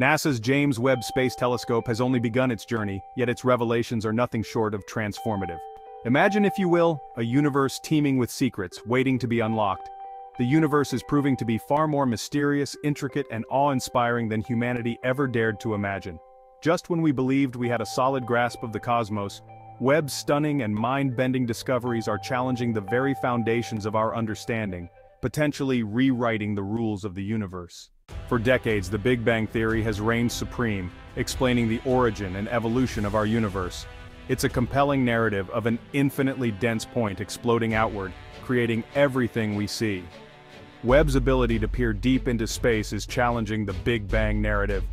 NASA's James Webb Space Telescope has only begun its journey, yet its revelations are nothing short of transformative. Imagine, if you will, a universe teeming with secrets waiting to be unlocked. The universe is proving to be far more mysterious, intricate, and awe-inspiring than humanity ever dared to imagine. Just when we believed we had a solid grasp of the cosmos, Webb's stunning and mind-bending discoveries are challenging the very foundations of our understanding, potentially rewriting the rules of the universe. For decades the Big Bang Theory has reigned supreme, explaining the origin and evolution of our universe. It's a compelling narrative of an infinitely dense point exploding outward, creating everything we see. Webb's ability to peer deep into space is challenging the Big Bang narrative.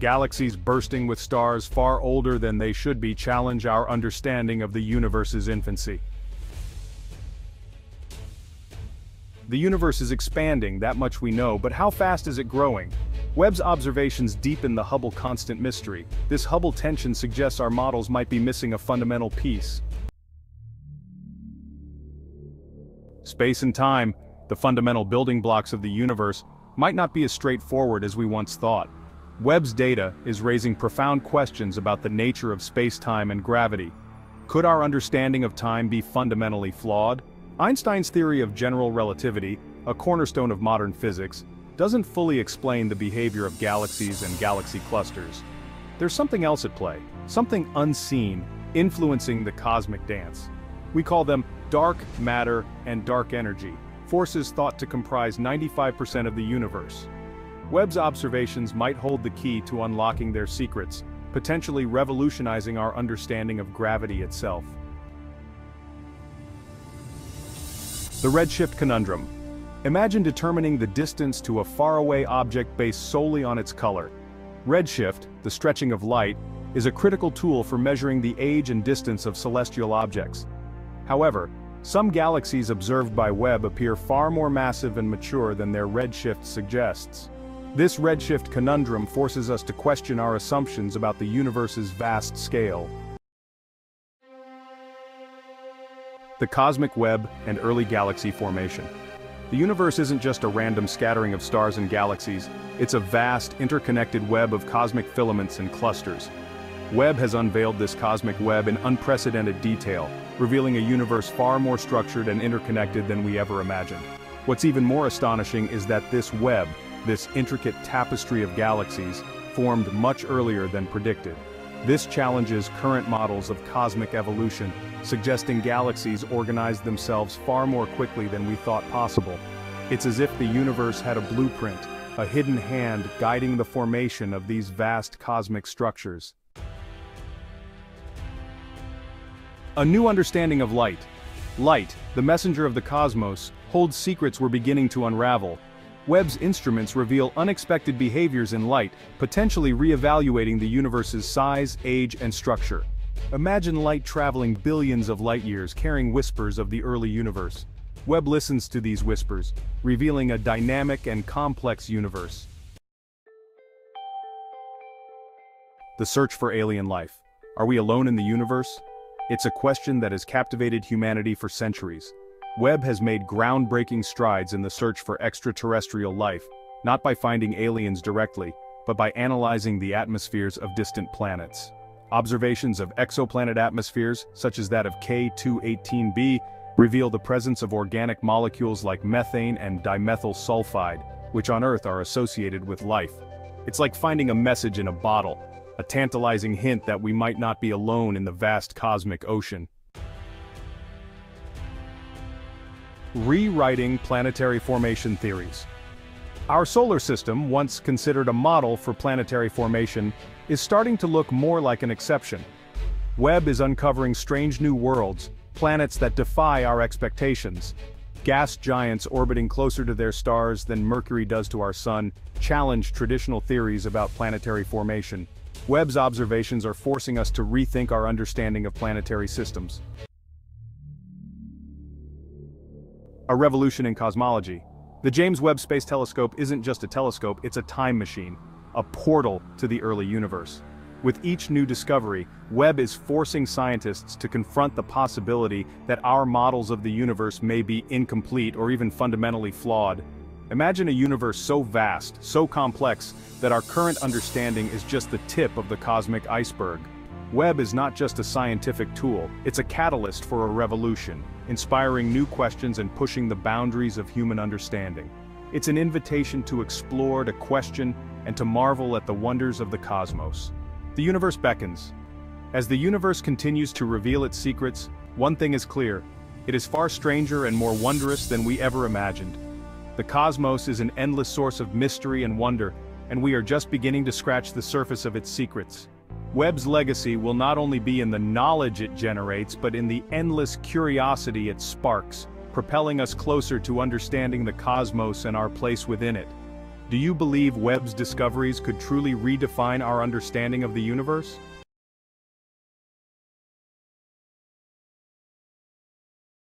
Galaxies bursting with stars far older than they should be challenge our understanding of the universe's infancy. The universe is expanding, that much we know, but how fast is it growing? Webb's observations deepen the Hubble constant mystery. This Hubble tension suggests our models might be missing a fundamental piece. Space and time, the fundamental building blocks of the universe, might not be as straightforward as we once thought. Webb's data is raising profound questions about the nature of space-time and gravity. Could our understanding of time be fundamentally flawed? Einstein's theory of general relativity, a cornerstone of modern physics, doesn't fully explain the behavior of galaxies and galaxy clusters. There's something else at play, something unseen, influencing the cosmic dance. We call them dark matter and dark energy, forces thought to comprise 95% of the universe. Webb's observations might hold the key to unlocking their secrets, potentially revolutionizing our understanding of gravity itself. The redshift conundrum. Imagine determining the distance to a faraway object based solely on its color. Redshift, the stretching of light, is a critical tool for measuring the age and distance of celestial objects. However, some galaxies observed by Webb appear far more massive and mature than their redshift suggests. This redshift conundrum forces us to question our assumptions about the universe's vast scale. The cosmic web and early galaxy formation. The universe isn't just a random scattering of stars and galaxies, it's a vast, interconnected web of cosmic filaments and clusters. Webb has unveiled this cosmic web in unprecedented detail, revealing a universe far more structured and interconnected than we ever imagined. What's even more astonishing is that this web, this intricate tapestry of galaxies, formed much earlier than predicted. This challenges current models of cosmic evolution, suggesting galaxies organized themselves far more quickly than we thought possible. It's as if the universe had a blueprint, a hidden hand guiding the formation of these vast cosmic structures. A new understanding of light. Light, the messenger of the cosmos, holds secrets we're beginning to unravel, Webb's instruments reveal unexpected behaviors in light, potentially re-evaluating the universe's size, age, and structure. Imagine light traveling billions of light-years carrying whispers of the early universe. Webb listens to these whispers, revealing a dynamic and complex universe. The search for alien life. Are we alone in the universe? It's a question that has captivated humanity for centuries. Webb has made groundbreaking strides in the search for extraterrestrial life, not by finding aliens directly, but by analyzing the atmospheres of distant planets. Observations of exoplanet atmospheres, such as that of K2-18b, reveal the presence of organic molecules like methane and dimethyl sulfide, which on Earth are associated with life. It's like finding a message in a bottle, a tantalizing hint that we might not be alone in the vast cosmic ocean. Rewriting planetary formation theories. Our solar system, once considered a model for planetary formation, is starting to look more like an exception. Webb is uncovering strange new worlds, planets that defy our expectations. Gas giants orbiting closer to their stars than Mercury does to our Sun challenge traditional theories about planetary formation. Webb's observations are forcing us to rethink our understanding of planetary systems. A revolution in cosmology. The James Webb Space Telescope isn't just a telescope, it's a time machine, a portal to the early universe. With each new discovery, Webb is forcing scientists to confront the possibility that our models of the universe may be incomplete or even fundamentally flawed. Imagine a universe so vast, so complex, that our current understanding is just the tip of the cosmic iceberg. Webb is not just a scientific tool, it's a catalyst for a revolution, inspiring new questions and pushing the boundaries of human understanding. It's an invitation to explore, to question, and to marvel at the wonders of the cosmos. The universe beckons. As the universe continues to reveal its secrets, one thing is clear. It is far stranger and more wondrous than we ever imagined. The cosmos is an endless source of mystery and wonder, and we are just beginning to scratch the surface of its secrets. Webb's legacy will not only be in the knowledge it generates but in the endless curiosity it sparks, propelling us closer to understanding the cosmos and our place within it. Do you believe Webb's discoveries could truly redefine our understanding of the universe?